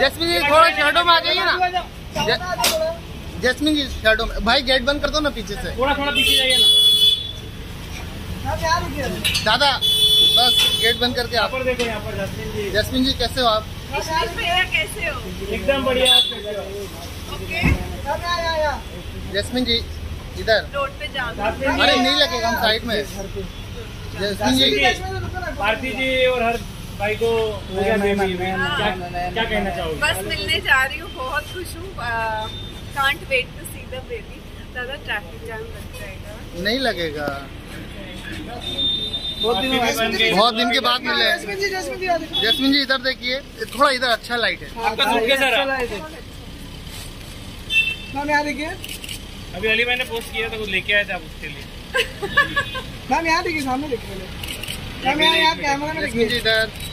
Jasmine जी थोड़ा शर्टों में आ जाइए ना। जैस्मिन जी शर्टों में भाई गेट बंद कर दो ना पीछे से। थोड़ा थोड़ा पीछे जाइए ना। दादा बस गेट बंद करके आप पर देखो यहाँ पर जैस्मिन जी। जैस्मिन जी कैसे हो आप? कैसे हो एकदम बढ़िया आप ओके। जैस्मिन जी इधर। रोड पे अरे नहीं लगेगा हम साइड में। जैस्मिन जी भारती जी और हर भाई को हो क्या क्या कहना चाहोगे? बस मिलने जा रही हूँ बहुत खुश हूँ। Can't wait to see the baby ज़्यादा ट्रैफ़िक जाम लग जाएगा। नहीं लगेगा। बहुत दिन बहुत दिन के बाद मिले। हैं। जैस्मिन जी इधर देखिए। थोड़ा इधर अच्छा लाइट है। आपका सूट कैसा रहा मैम यहाँ देखिए। अभी अली भाई ने पोस्ट किया था कुछ लेके आए थे आप उसके लिए। मैम यहाँ देखिए सामने देखिए मैम यहाँ यहाँ कैमरा में जैस्मिन जी देखिए। इधर।